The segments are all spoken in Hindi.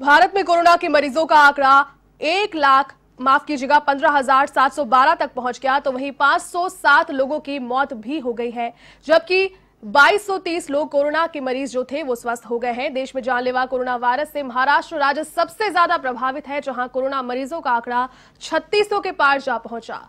भारत में कोरोना के मरीजों का आंकड़ा एक लाख, माफ़ कीजिएगा, पंद्रह हज़ार सात सौ बारह तक पहुँच गया तो वहीं पाँच सौ सात लोगों की मौत भी हो गई है। जबकि 2230 लोग कोरोना के मरीज़ जो थे वो स्वस्थ हो गए हैं। देश में जानलेवा कोरोना वायरस से महाराष्ट्र राज्य सबसे ज़्यादा प्रभावित है, जहाँ कोरोना मरीजों का आंकड़ा 3600 के पार जा पहुँचा।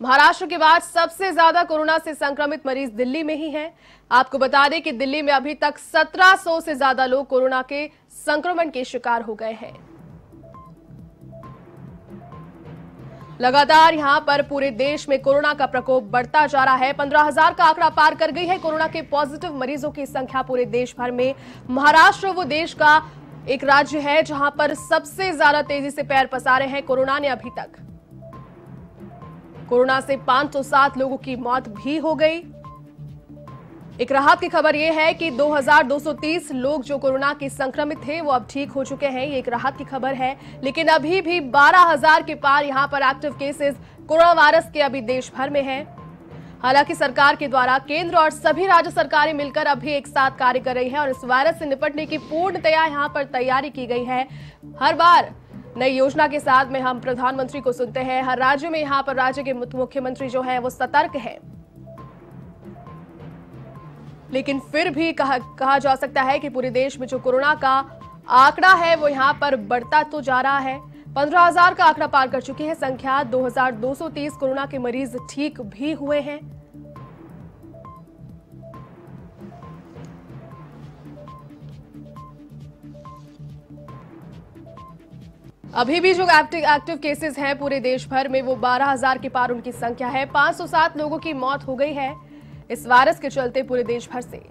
महाराष्ट्र के बाद सबसे ज़्यादा कोरोना से संक्रमित मरीज़ दिल्ली में ही हैं। आपको बता दें कि दिल्ली में अभी तक 1700 से ज़्यादा लोग कोरोना के संक्रमण के शिकार हो गए हैं। लगातार यहाँ पर पूरे देश में कोरोना का प्रकोप बढ़ता जा रहा है। पंद्रह हज़ार का आंकड़ा पार कर गई है। कोरोना के पॉजिटिव मरीजों की संख्या पूरे देश भर में। महाराष्ट्र, वो देश का एक राज्य है जहाँ पर सबसे ज़्यादा तेज़ी से पैर पसारे हैं कोरोना ने अभी तक। कोरोना से 507 लोगों की मौत भी हो गई। एक राहत की खबर यह है कि 2230 लोग जो कोरोना के संक्रमित थे, वो अब ठीक हो चुके हैं। ये एक राहत की खबर है। लेकिन अभी भी 12000 के पार यहाँ पर एक्टिव केसेस कोरोना वायरस के अभी देश भर में हैं। हालाँकि सरकार के द्वारा केंद्र और सभी राज्य सरकारें मिलकर अभी एक साथ कार्य कर रही है और इस वायरस से निपटने की पूर्णतया यहाँ पर तैयारी की गई है। हर बार नई योजना के साथ में हम प्रधानमंत्री को सुनते हैं। हर राज्य में यहाँ पर राज्य के मुख्यमंत्री जो है, वो सतर्क है। लेकिन फिर भी कहा कहा जा सकता है कि पूरे देश में जो कोरोना का आंकड़ा है, वो यहाँ पर बढ़ता तो जा रहा है। पंद्रह हज़ार का आंकड़ा पार कर चुकी है, संख्या 2230 कोरोना के मरीज़ ठीक भी हुए हैं। अभी भी जो एक्टिव एक्टिव केसेस हैं पूरे देश भर में, वो 12000 के पार उनकी संख्या है। 507 लोगों की मौत हो गई है। इस वायरस के चलते पूरे देश भर से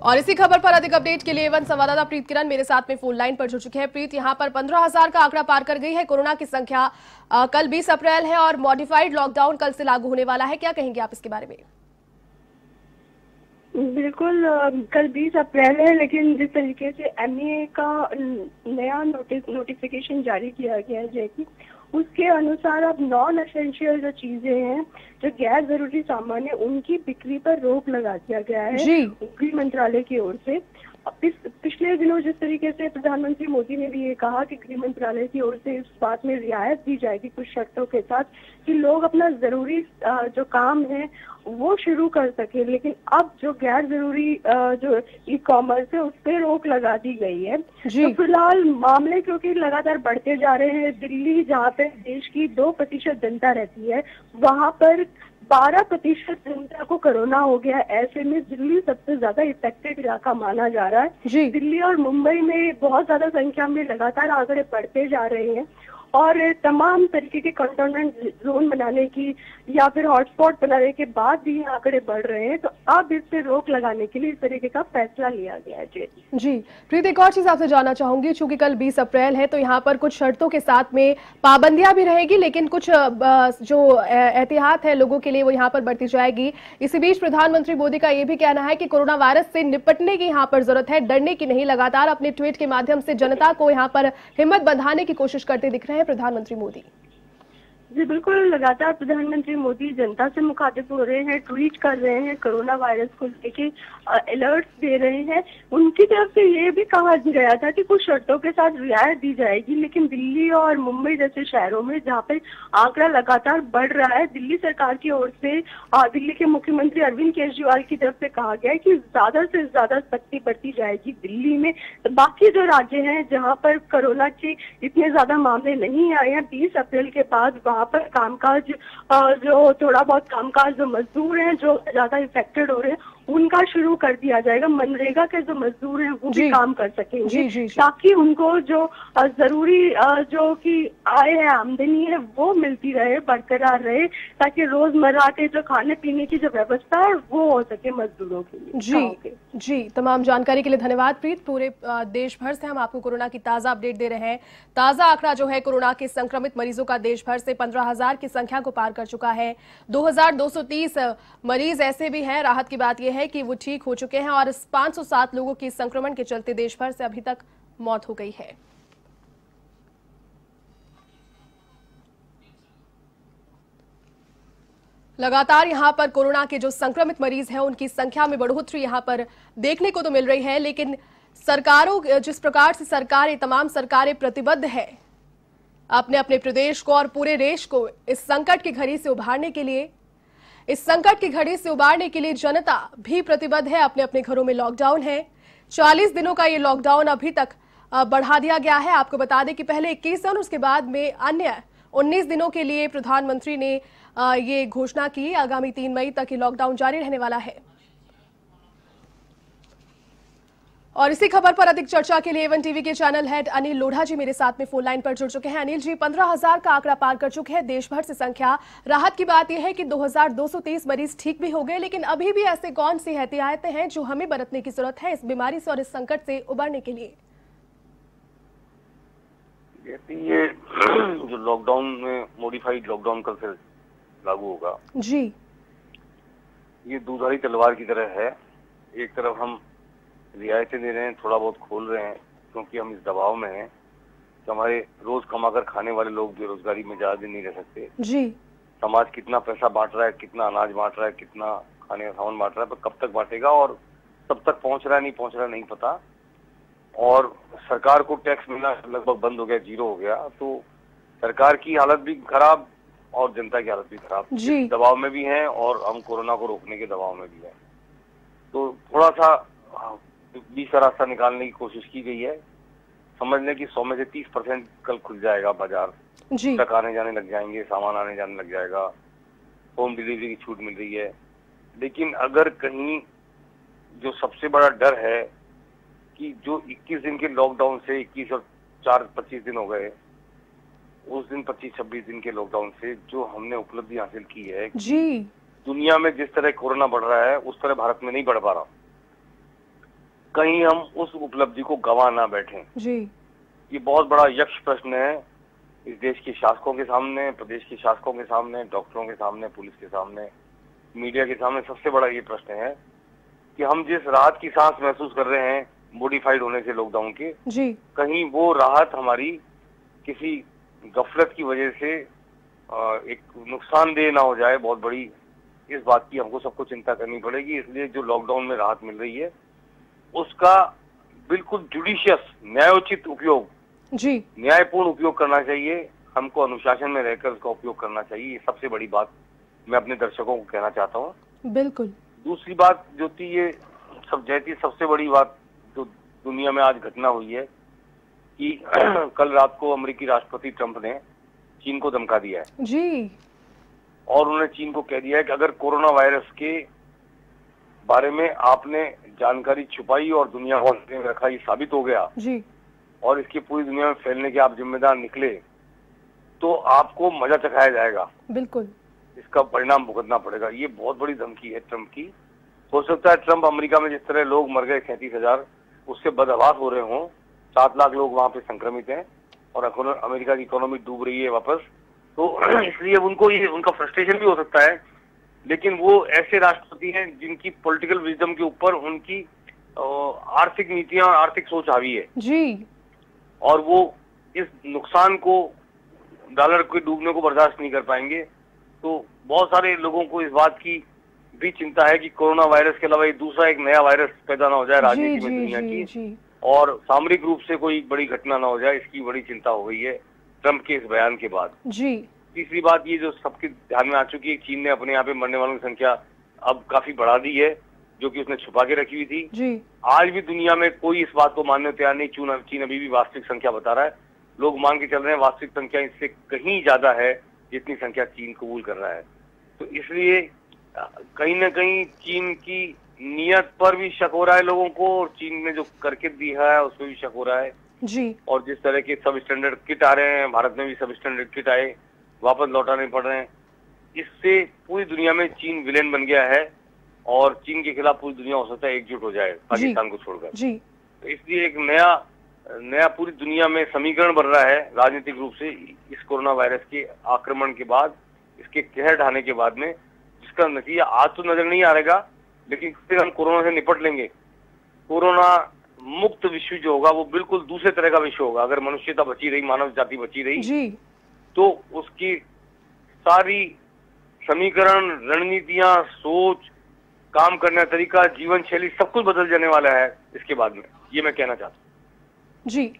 और इसी खबर पर अधिक अपडेट के लिए वन संवाददाता प्रीत किरण मेरे साथ में फ़ोन लाइन पर जुड़ चुके हैं। प्रीत यहाँ पर पंद्रह हज़ार का आंकड़ा पार कर गई है। कोरोना की संख्या आ, कल 20 अप्रैल है और मॉडिफाइड लॉकडाउन कल से लागू होने वाला है। क्या कहेंगे आप इसके बारे में? बिल्कुल कल 20 अप्रैल है लेकिन जिस तरीके से एमए का नया नोटिस नोटिफिकेशन जारी किया गया है जैकी उसके अनुसार अब नॉन असेंशियल जो चीज़ें हैं जो गैर ज़रूरी सामान है उनकी बिक्री पर रोक लगा दिया गया है गृह मंत्रालय की ओर से। पिछले दिनों जिस तरीके से प्रधानमंत्री मोदी ने भी ये कहा कि गृह मंत्रालय की ओर से इस बात में रियायत दी जाएगी कुछ शर्तों के साथ कि लोग अपना ज़रूरी जो काम है वो शुरू कर सके। लेकिन अब जो गैर ज़रूरी जो ई कॉमर्स है उस पर रोक लगा दी गई है। तो फ़िलहाल मामले क्योंकि लगातार बढ़ते जा रहे हैं दिल्ली जहाँ पे देश की दो प्रतिशत जनता रहती है वहाँ पर बारह प्रतिशत जनता को कोरोना हो गया ऐसे में दिल्ली सबसे ज़्यादा इफेक्टेड इलाका माना जा रहा है। दिल्ली और मुंबई में बहुत ज़्यादा संख्या में लगातार आंकड़े बढ़ते जा रहे हैं। और तमाम तरीके के कंटोनमेंट जोन बनाने की या फिर हॉटस्पॉट बनाने के बाद भी आंकड़े बढ़ रहे हैं तो अब इस पे रोक लगाने के लिए इस तरीके का फैसला लिया गया है, जी। जी, प्रीत, एक और चीज़ आपसे जानना चाहूँगी, चूँकि कल 20 अप्रैल है तो यहाँ पर कुछ शर्तों के साथ में पाबंदियाँ भी रहेगी, लेकिन कुछ जो एहतियात है लोगों के लिए वो यहाँ पर बढ़ती जाएगी। इसी बीच प्रधानमंत्री मोदी का ये भी कहना है कि कोरोना वायरस से निपटने की यहाँ पर ज़रूरत है, डरने की नहीं, लगातार अपने ट्वीट के माध्यम से जनता को यहाँ पर हिम्मत बंधाने की कोशिश करते दिख रहे हैं। प्रधानमंत्री मोदी। जी, बिल्कुल, लगातार प्रधानमंत्री मोदी जनता से मुखातिब हो रहे हैं, ट्वीट कर रहे हैं, कोरोना वायरस को लेके अलर्ट दे रहे हैं। उनकी तरफ़ से ये भी कहा गया था कि कुछ शर्तों के साथ रियायत दी जाएगी, लेकिन दिल्ली और मुंबई जैसे शहरों में जहाँ पे आंकड़ा लगातार बढ़ रहा है, दिल्ली सरकार की ओर से दिल्ली के मुख्यमंत्री अरविंद केजरीवाल की तरफ़ से कहा गया है कि ज़्यादा से ज़्यादा सख्ती बढ़ती जाएगी दिल्ली में। तो बाकी जो राज्य हैं जहाँ पर कोरोना के इतने ज़्यादा मामले नहीं आए हैं, बीस अप्रैल के बाद वहाँ पर कामकाज जो थोड़ा बहुत कामकाज जो मजदूर हैं, जो ज़्यादा इफेक्टेड हो रहे हैं उनका शुरू कर दिया जाएगा मनरेगा के जो मजदूर हैं वो भी काम कर सकेंगे। ताकि उनको जो ज़रूरी जो कि आय है आमदनी है वो मिलती रहे बरकरार रहे ताकि रोज़मर्रा के जो खाने पीने की जो व्यवस्था है वो हो सके मजदूरों के लिए जी। जी तमाम जानकारी के लिए धन्यवाद प्रीत। पूरे देश भर से हम आपको कोरोना की ताज़ा अपडेट दे रहे हैं। ताज़ा आंकड़ा जो है कोरोना के संक्रमित मरीजों का देश भर से पंद्रह हज़ार की संख्या को पार कर चुका है। दो दो मरीज़ ऐसे भी हैं राहत की बात यह है कि वो ठीक हो चुके हैं और 507 लोगों की संक्रमण के चलते देश भर से अभी तक मौत हो गई है। लगातार यहाँ पर कोरोना के जो संक्रमित मरीज़ हैं, उनकी संख्या में बढ़ोतरी यहाँ पर देखने को तो मिल रही है, लेकिन सरकारों, जिस प्रकार से सरकार, तमाम सरकारें प्रतिबद्ध है अपने अपने प्रदेश को और पूरे देश को इस संकट की घड़ी से उभारने के लिए इस संकट की घड़ी से उबारने के लिए जनता भी प्रतिबद्ध है। अपने अपने घरों में लॉकडाउन है। 40 दिनों का ये लॉकडाउन अभी तक बढ़ा दिया गया है। आपको बता दें कि पहले 21 दिन उसके बाद में अन्य 19 दिनों के लिए प्रधानमंत्री ने ये घोषणा की। आगामी तीन मई तक ये लॉकडाउन जारी रहने वाला है। और इसी खबर पर अधिक चर्चा के लिए एवन टीवी के चैनल हेड अनिल लोढ़ा जी मेरे साथ में फ़ोन लाइन पर जुड़ चुके हैं। अनिल जी पंद्रह हज़ार का आंकड़ा पार कर चुके हैं। देश भर से संख्या। राहत की बात यह है कि 2230 मरीज़ ठीक भी हो गए लेकिन अभी भी ऐसे कौन सी एहतियातें हैं जो हमें बरतने की ज़रूरत है इस बीमारी से और इस संकट से उबरने के लिए? ये जो लॉकडाउन में मॉडिफाइड लॉकडाउन कल से लागू होगा। जी। ये दूधारी तलवार की तरह है। एक तरफ़ हम रियायतें दे रहे हैं थोड़ा बहुत खोल रहे हैं क्योंकि हम इस दबाव में हैं कि हमारे रोज कमाकर खाने वाले लोग बेरोजगारी में ज़्यादा दिन नहीं रह सकते। जी। समाज कितना पैसा बांट रहा है कितना अनाज बांट रहा है कितना खाने का सामान बांट रहा है पर कब तक बांटेगा और कब तक पहुँच रहा है नहीं पहुँच रहा नहीं पता। और सरकार को टैक्स मिलना लगभग बंद हो गया ज़ीरो हो गया तो सरकार की हालत भी खराब और जनता की हालत भी खराब। दबाव में भी है और हम कोरोना को रोकने के दबाव में भी है। तो थोड़ा सा बीच का रास्ता निकालने की कोशिश की गई है। समझ लें कि सौ में से तीस परसेंट कल खुल जाएगा बाज़ार। तक आने जाने लग जाएँगे सामान आने जाने लग जाएगा। होम डिलीवरी की छूट मिल रही है। लेकिन अगर कहीं जो सबसे बड़ा डर है कि जो 21 दिन के लॉकडाउन से 21 और चार 25 दिन हो गए उस दिन 25-26 दिन के लॉकडाउन से जो हमने उपलब्धि हासिल की है जी। दुनिया में जिस तरह कोरोना बढ़ रहा है उस तरह भारत में नहीं बढ़ पा रहा। कहीं हम उस उपलब्धि को गवा ना बैठे। जी। ये बहुत बड़ा यक्ष प्रश्न है इस देश के शासकों के सामने प्रदेश के शासकों के सामने डॉक्टरों के सामने पुलिस के सामने मीडिया के सामने सबसे बड़ा ये प्रश्न है कि हम जिस राहत की सांस महसूस कर रहे हैं मोडिफाइड होने से लॉकडाउन के जी। कहीं वो राहत हमारी किसी गफलत की वजह से एक नुकसानदेह ना हो जाए बहुत बड़ी इस बात की हमको सबको चिंता करनी पड़ेगी इसलिए जो लॉकडाउन में राहत मिल रही है उसका बिल्कुल जुडिशियस न्यायोचित उपयोग। जी। न्यायपूर्ण उपयोग करना चाहिए। हमको अनुशासन में रहकर उसका उपयोग करना चाहिए। ये सबसे बड़ी बात मैं अपने दर्शकों को कहना चाहता हूँ। बिल्कुल। दूसरी बात जो थी ये सब जैती सबसे बड़ी बात जो दुनिया में आज घटना हुई है कि कल रात को अमेरिकी राष्ट्रपति ट्रंप ने चीन को धमका दिया है। जी। और उन्होंने चीन को कह दिया है कि अगर कोरोना वायरस के बारे में आपने जानकारी छुपाई और दुनिया को रखा ये साबित हो गया। जी। और इसकी पूरी दुनिया में फैलने के आप जिम्मेदार निकले तो आपको मज़ा चखाया जाएगा। बिल्कुल। इसका परिणाम भुगतना पड़ेगा। ये बहुत बड़ी धमकी है ट्रंप की। हो सकता है ट्रंप अमेरिका में जिस तरह लोग मर गए सैंतीस हज़ार उससे बदहवास हो रहे हों। सात लाख लोग वहाँ पे संक्रमित हैं और अमेरिका की इकोनॉमी डूब रही है वापस। तो इसलिए उनको ये उनका फ्रस्ट्रेशन भी हो सकता है लेकिन वो ऐसे राष्ट्रपति हैं जिनकी पॉलिटिकल विजडम के ऊपर उनकी आर्थिक नीतियाँ और आर्थिक सोच हावी है। जी। और वो इस नुकसान को डॉलर के डूबने को बर्दाश्त नहीं कर पाएँगे। तो बहुत सारे लोगों को इस बात की भी चिंता है कि कोरोना वायरस के अलावा दूसरा एक नया वायरस पैदा ना हो जाए राजनीति में दुनिया जी, की जी. और सामरिक रूप से कोई बड़ी घटना ना हो जाए इसकी बड़ी चिंता हो गई है ट्रंप के इस बयान के बाद। जी। तीसरी बात ये जो सबके ध्यान में आ चुकी है चीन ने अपने यहाँ पे मरने वालों की संख्या अब काफ़ी बढ़ा दी है जो कि उसने छुपा के रखी हुई थी। जी। आज भी दुनिया में कोई इस बात को मानने तैयार नहीं चीन चीन अभी भी वास्तविक संख्या बता रहा है। लोग मान के चल रहे हैं वास्तविक संख्या इससे कहीं ज़्यादा है जितनी संख्या चीन कबूल कर रहा है। तो इसलिए कहीं ना कहीं चीन की नियत पर भी शक हो रहा है लोगों को और चीन ने जो करके दिया है उसमें भी शक हो रहा है। जी। और जिस तरह के सब स्टैंडर्ड किट आ रहे हैं भारत में भी सब स्टैंडर्ड किट आए वापस लौटाने पड़ रहे हैं। इससे पूरी दुनिया में चीन विलेन बन गया है और चीन के खिलाफ पूरी दुनिया हो सकता है एकजुट हो जाए पाकिस्तान को छोड़कर। जी। तो इसलिए एक नया नया पूरी दुनिया में समीकरण बन रहा है राजनीतिक रूप से इस कोरोना वायरस के आक्रमण के बाद इसके कहर ढाने के बाद में जिसका नतीजा आज तो नज़र नहीं आ रहेगा लेकिन फिर हम कोरोना से निपट लेंगे। कोरोना मुक्त विश्व जो होगा वो बिल्कुल दूसरे तरह का विश्व होगा। अगर मनुष्यता बची रही मानव जाति बची रही जी। तो उसकी सारी समीकरण, रणनीतियाँ, सोच, काम करने का तरीका, जीवन शैली सब कुछ बदल जाने वाला है इसके बाद में। ये मैं कहना चाहता हूँ। जी।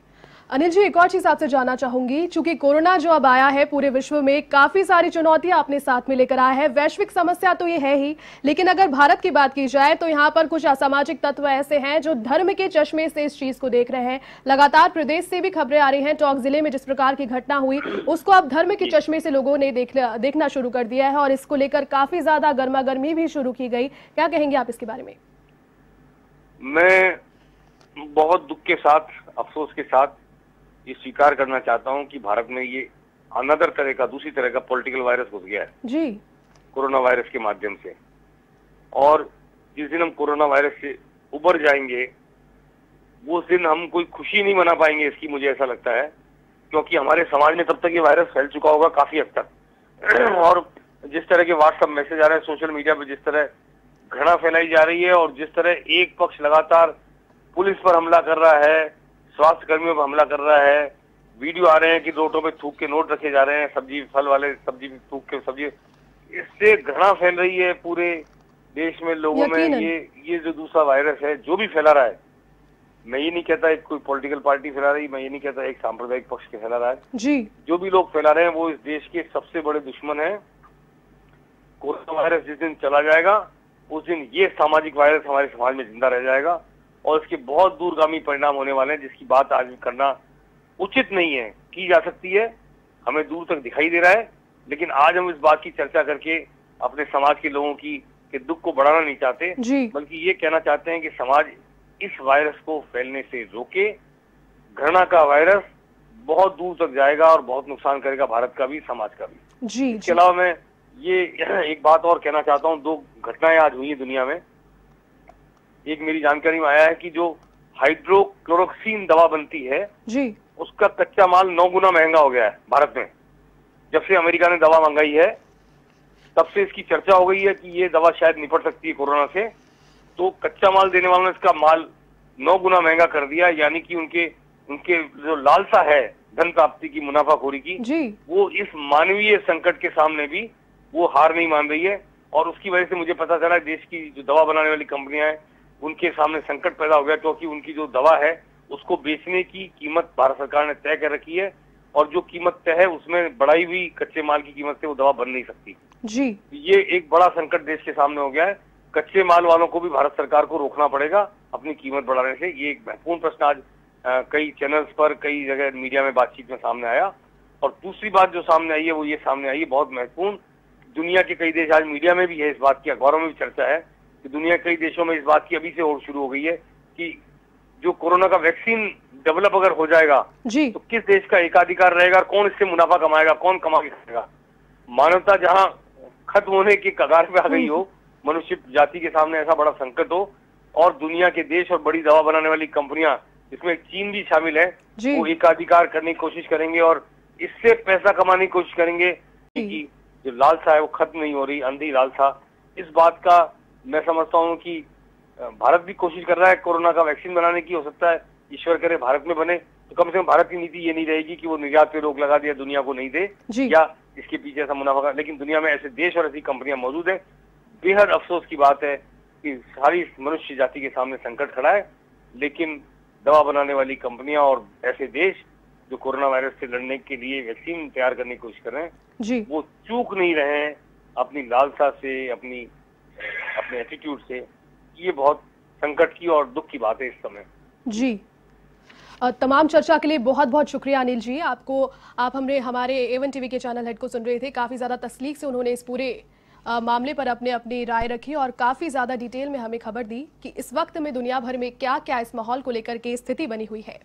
अनिल जी, एक और चीज़ आपसे जानना चाहूँगी। चूँकि कोरोना जो अब आया है पूरे विश्व में, काफ़ी सारी चुनौतियाँ अपने साथ में लेकर आया है। वैश्विक समस्या तो ये है ही, लेकिन अगर भारत की बात की जाए तो यहाँ पर कुछ असामाजिक तत्व ऐसे हैं जो धर्म के चश्मे से इस चीज़ को देख रहे हैं। लगातार प्रदेश से भी खबरें आ रही हैं, टोंक ज़िले में जिस प्रकार की घटना हुई, उसको अब धर्म के चश्मे से लोगों ने देख देखना शुरू कर दिया है और इसको लेकर काफ़ी ज़्यादा गर्मा गर्मी भी शुरू की गई। क्या कहेंगे आप इसके बारे में? मैं बहुत दुख के साथ, अफसोस के साथ ये स्वीकार करना चाहता हूँ कि भारत में ये अनदर तरह का दूसरी तरह का पॉलिटिकल वायरस घुस गया है। जी। कोरोना वायरस के माध्यम से। और जिस दिन हम कोरोना वायरस से उबर जाएँगे उस दिन हम कोई खुशी नहीं मना पाएँगे इसकी मुझे ऐसा लगता है। क्योंकि हमारे समाज में तब तक ये वायरस फैल चुका होगा काफ़ी हद तक। और जिस तरह के व्हाट्सएप मैसेज आ रहे हैं सोशल मीडिया पर जिस तरह घृणा फैलाई जा रही है और जिस तरह एक पक्ष लगातार पुलिस पर हमला कर रहा है स्वास्थ्य कर्मियों पर हमला कर रहा है। वीडियो आ रहे हैं कि रोटों पे थूक के नोट रखे जा रहे हैं सब्ज़ी फल वाले सब्ज़ी थूक के सब्ज़ी। इससे घृणा फैल रही है पूरे देश में लोगों में। ये ये जो दूसरा वायरस है जो भी फैला रहा है मैं ये नहीं कहता एक कोई पॉलिटिकल पार्टी फैला रही मैं ये नहीं कहता एक सांप्रदायिक पक्ष के फैला रहा है। जी। जो भी लोग फैला रहे हैं वो इस देश के सबसे बड़े दुश्मन है। कोरोना वायरस जिस दिन चला जाएगा उस दिन ये सामाजिक वायरस हमारे समाज में ज़िंदा रह जाएगा। और इसके बहुत दूरगामी परिणाम होने वाले हैं जिसकी बात आज करना उचित नहीं है। की जा सकती है हमें दूर तक दिखाई दे रहा है लेकिन आज हम इस बात की चर्चा करके अपने समाज के लोगों की के दुख को बढ़ाना नहीं चाहते बल्कि ये कहना चाहते हैं कि समाज इस वायरस को फैलने से रोके घृणा का वायरस बहुत दूर तक जाएगा और बहुत नुकसान करेगा भारत का भी समाज का भी। जी इसके अलावा मैं ये एक बात और कहना चाहता हूँ दो घटनाएँ आज हुई है दुनिया में। एक मेरी जानकारी में आया है कि जो हाइड्रोक्लोरोक्सीन दवा बनती है जी। उसका कच्चा माल नौ गुना महँगा हो गया है भारत में। जब से अमेरिका ने दवा मंगाई है तब से इसकी चर्चा हो गई है कि ये दवा शायद निपट सकती है कोरोना से। तो कच्चा माल देने वालों ने इसका माल नौ गुना महँगा कर दिया यानी कि उनके उनके जो लालसा है धन प्राप्ति की मुनाफाखोरी की जी। वो इस मानवीय संकट के सामने भी वो हार नहीं मान रही है। और उसकी वजह से मुझे पता चला देश की जो दवा बनाने वाली कंपनियाँ हैं उनके सामने संकट पैदा हो गया क्योंकि उनकी जो दवा है उसको बेचने की कीमत भारत सरकार ने तय कर रखी है और जो कीमत तय है उसमें बढ़ाई हुई कच्चे माल की कीमत से वो दवा बन नहीं सकती। जी। ये एक बड़ा संकट देश के सामने हो गया है। कच्चे माल वालों को भी भारत सरकार को रोकना पड़ेगा अपनी कीमत बढ़ाने से। ये एक महत्वपूर्ण प्रश्न आज कई चैनल्स पर कई जगह मीडिया में बातचीत में सामने आया। और दूसरी बात जो सामने आई है वो ये सामने आई है बहुत महत्वपूर्ण। दुनिया के कई देश आज मीडिया में भी है इस बात की अखबारों में भी चर्चा है। कि दुनिया कई देशों में इस बात की अभी से और शुरू हो गई है कि जो कोरोना का वैक्सीन डेवलप अगर हो जाएगा जी। तो किस देश का एकाधिकार रहेगा कौन इससे मुनाफा कमाएगा कौन कमा के खाएगा? मानवता जहाँ खत्म होने की कगार पे आ गई हो मनुष्य जाति के सामने ऐसा बड़ा संकट हो और दुनिया के देश और बड़ी दवा बनाने वाली कंपनियाँ जिसमें चीन भी शामिल है वो एकाधिकार करने की कोशिश करेंगे और इससे पैसा कमाने की कोशिश करेंगे कि जो लालसा है वो खत्म नहीं हो रही अंधी लालसा। इस बात का मैं समझता हूँ कि भारत भी कोशिश कर रहा है कोरोना का वैक्सीन बनाने की हो सकता है ईश्वर करे भारत में बने। तो कम से कम भारत की नीति ये नहीं रहेगी कि वो निर्यात पे रोक लगा दिया दुनिया को नहीं दे या इसके पीछे ऐसा मुनाफा का लेकिन दुनिया में ऐसे देश और ऐसी कंपनियाँ मौजूद है। बेहद अफसोस की बात है कि सारी मनुष्य जाति के सामने संकट खड़ा है। लेकिन दवा बनाने वाली कंपनियाँ और ऐसे देश जो कोरोना वायरस से लड़ने के लिए वैक्सीन तैयार करने की कोशिश कर रहे हैं वो चूक नहीं रहे हैं। अपनी लालसा से अपनी अपने एटीट्यूड से, ये बहुत संकट की और दुख की बात है इस समय। जी। तमाम चर्चा के लिए बहुत बहुत शुक्रिया अनिल जी। आपको, आप हमने, हमारे एवन टीवी के चैनल हेड को सुन रहे थे। काफ़ी ज़्यादा तसलीक से उन्होंने इस पूरे मामले पर अपने, अपनी राय रखी और काफ़ी ज़्यादा डिटेल में हमें खबर दी कि इस वक्त में दुनिया भर में क्या क्या इस माहौल को लेकर के स्थिति बनी हुई है।